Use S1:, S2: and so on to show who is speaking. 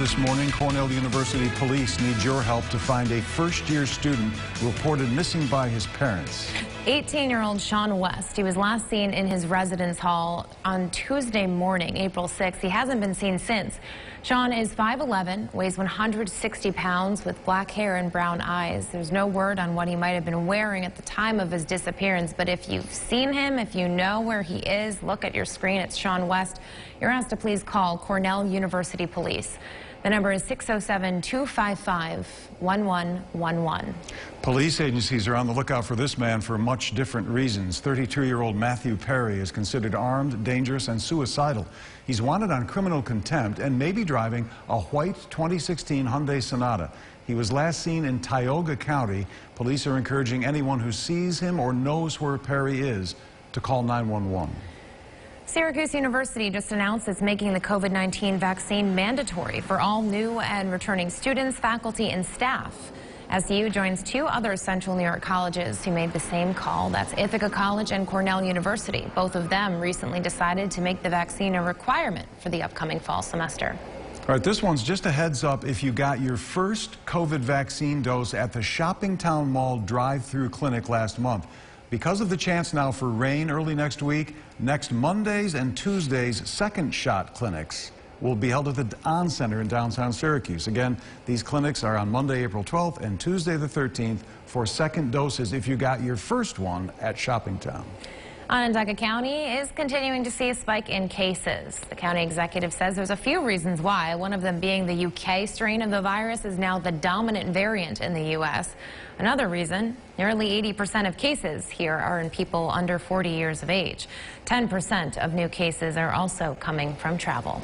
S1: this morning. Cornell University police need your help to find a first-year student reported missing by his parents.
S2: 18-year-old Sean West. He was last seen in his residence hall on Tuesday morning, April 6th. He hasn't been seen since. Sean is 5'11", weighs 160 pounds with black hair and brown eyes. There's no word on what he might have been wearing at the time of his disappearance, but if you've seen him, if you know where he is, look at your screen. It's Sean West. You're asked to please call Cornell University Police. The number is 607-255-1111.
S1: Police agencies are on the lookout for this man for much different reasons. 32-year-old Matthew Perry is considered armed, dangerous, and suicidal. He's wanted on criminal contempt and may be driving a white 2016 Hyundai Sonata. He was last seen in Tioga County. Police are encouraging anyone who sees him or knows where Perry is to call 911.
S2: Syracuse University just announced it's making the COVID-19 vaccine mandatory for all new and returning students, faculty, and staff. SU joins two other Central New York colleges who made the same call. That's Ithaca College and Cornell University. Both of them recently decided to make the vaccine a requirement for the upcoming fall semester.
S1: All right, this one's just a heads up if you got your first COVID vaccine dose at the Shoppingtown Mall drive-through clinic last month. Because of the chance now for rain early next week, next Mondays and Tuesdays second shot clinics will be held at the Oncenter in downtown Syracuse. Again, these clinics are on Monday, April 12th and Tuesday the 13th for second doses if you got your first one at Shoppingtown.
S2: Onondaga County is continuing to see a spike in cases. The county executive says there's a few reasons why, one of them being the UK strain of the virus is now the dominant variant in the U.S. Another reason, nearly 80% of cases here are in people under 40 years of age. 10% of new cases are also coming from travel.